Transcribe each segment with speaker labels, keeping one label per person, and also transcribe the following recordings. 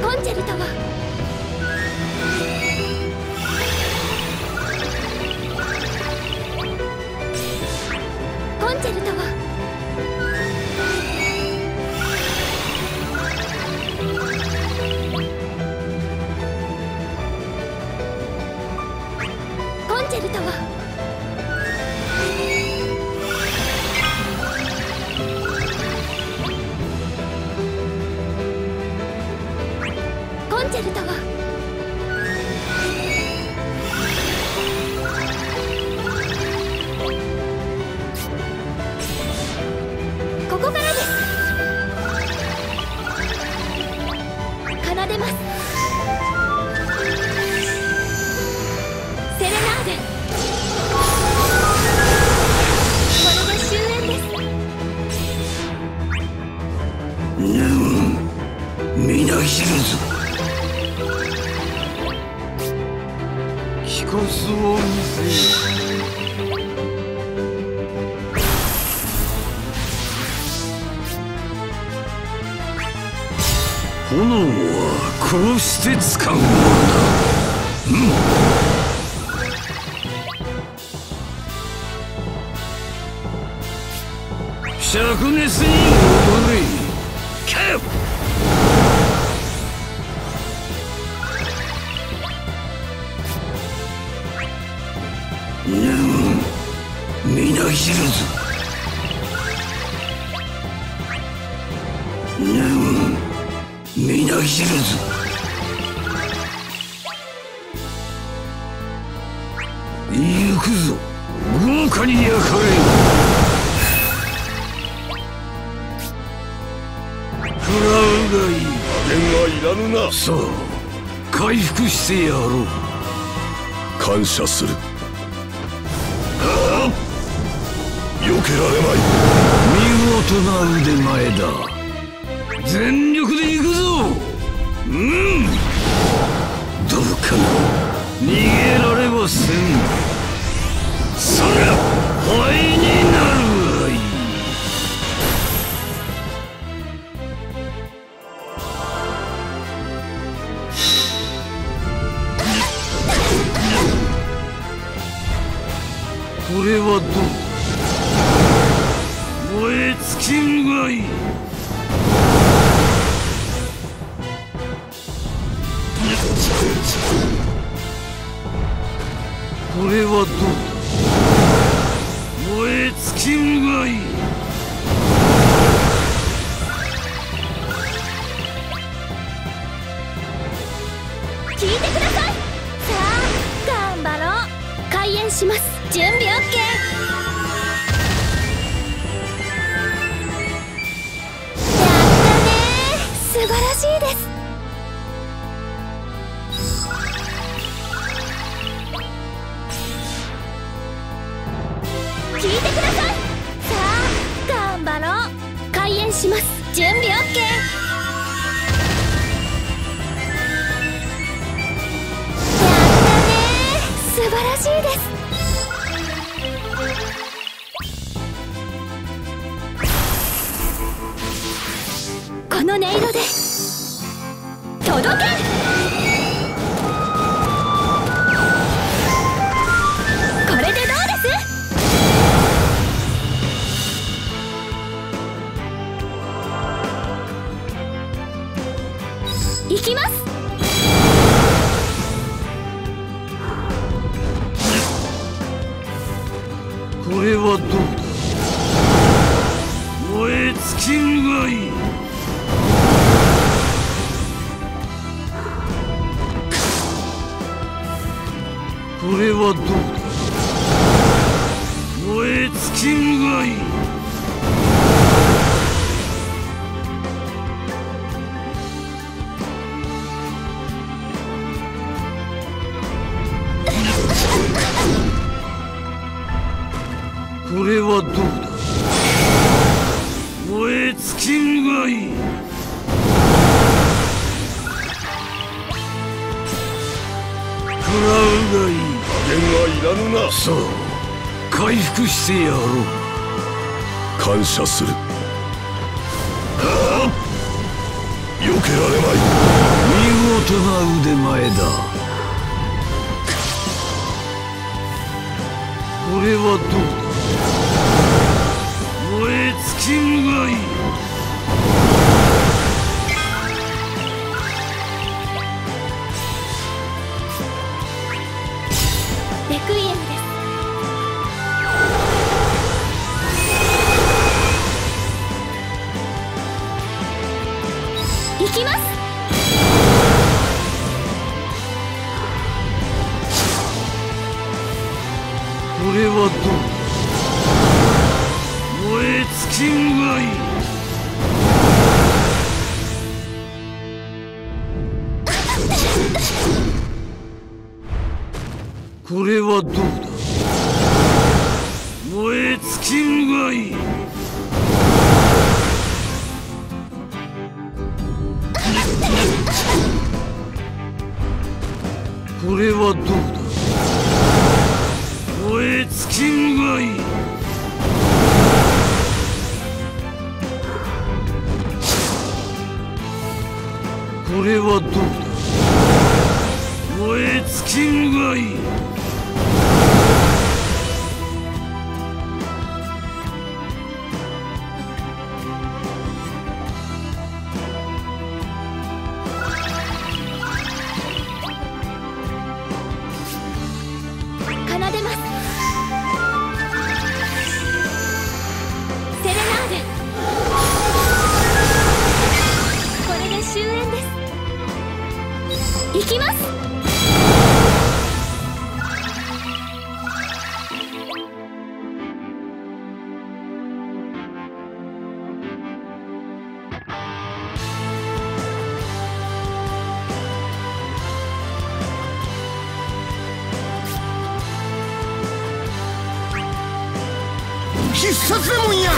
Speaker 1: コンチェルトはジェルトはここからです。奏でます。
Speaker 2: 炎はこうして使うものだうん灼熱に戻れキャッうんみなぎるぞみなぎるぞ行くぞ豪華に焼かれ食らうがいい
Speaker 3: 剣はいらぬな
Speaker 2: さあ回復してやろう
Speaker 3: 感謝する避けられない
Speaker 2: 見事な腕前だ全力で行くぞ。うん。どうかな。逃げられはせん。そりゃ灰になる。尽きるがいいこ
Speaker 1: の音色で。届け。これでどうです？行きます。
Speaker 2: これはどう？だ燃え尽きるがいい。これはどうだ燃え尽きるがいい。食らうがいい。加減はい
Speaker 3: らぬな
Speaker 2: さあ回復してやろう。
Speaker 3: 感謝する。ああ避けられない。
Speaker 2: 見事な腕前だ。はどう？だ燃え尽きるがいい。これはどうだ？燃え尽きるがいい。これはどうだ？燃え尽きるがいい。これはどうだ？燃え尽きるがいい。
Speaker 3: 必殺レモンや。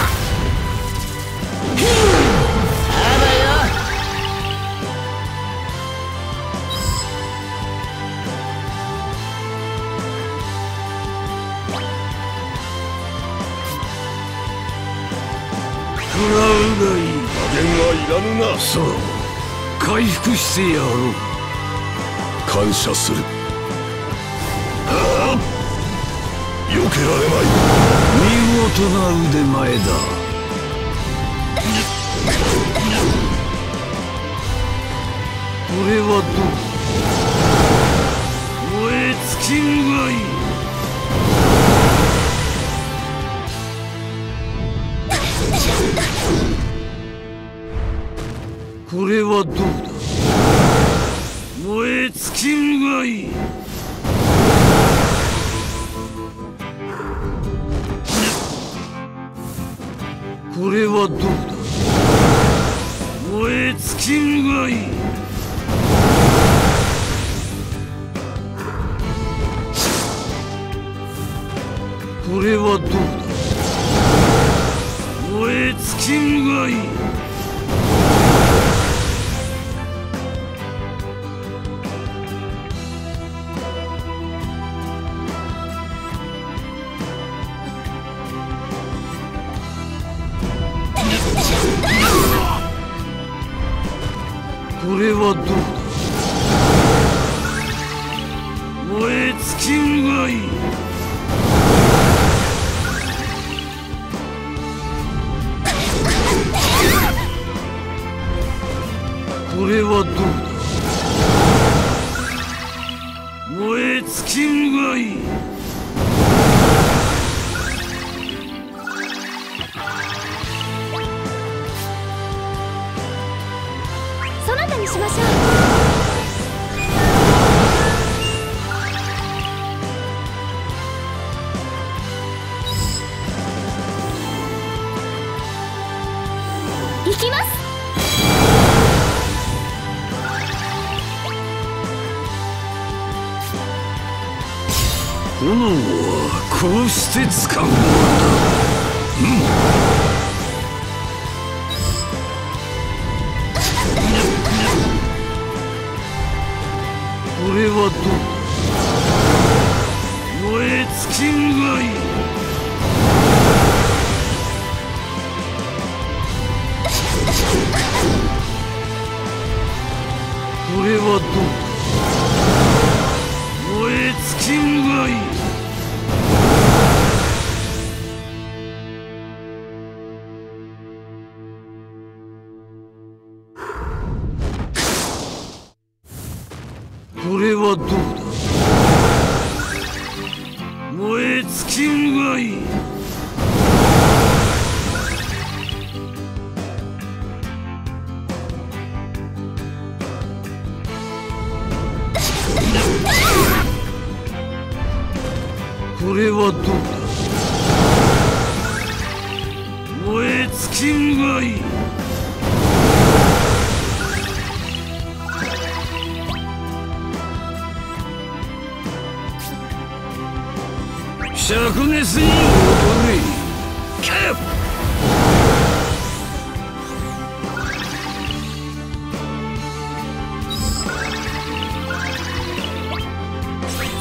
Speaker 2: 食らうがい
Speaker 3: 加減はいらぬな。
Speaker 2: さあ回復してやろう。
Speaker 3: 感謝する。避けられまい。
Speaker 2: 見事な腕前だ。これはどうだ燃え尽きるがいい。これはどうだ？燃え尽きるがいい。れはどうだ？燃え尽きるがいい。これはどうだ？炎はこうして使うのだ、うんこれはどう燃え尽きんがいこれはどう灼熱に踊れキャッ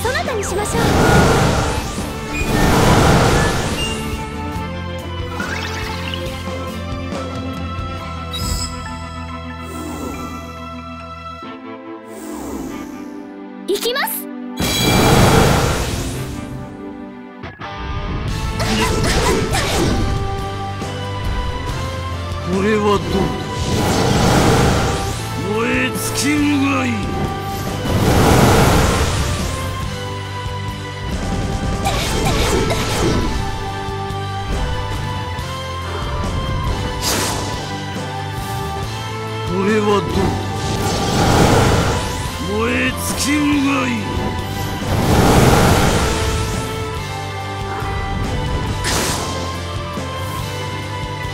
Speaker 1: そなたにしましょう行きます。
Speaker 2: れはどうだ燃え尽きるがいい。これはどう燃え尽きるがいい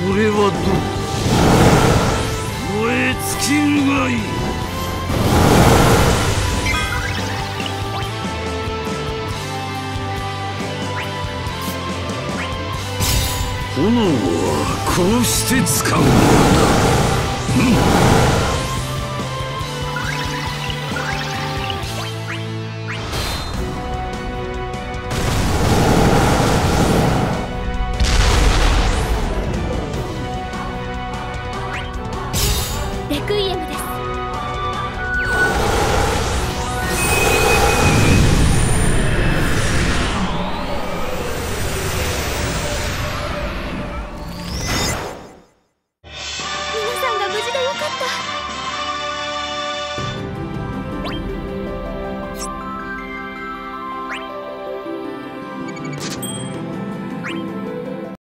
Speaker 2: これはどう？炎はこうして使うのだ、うん。レクイエムです。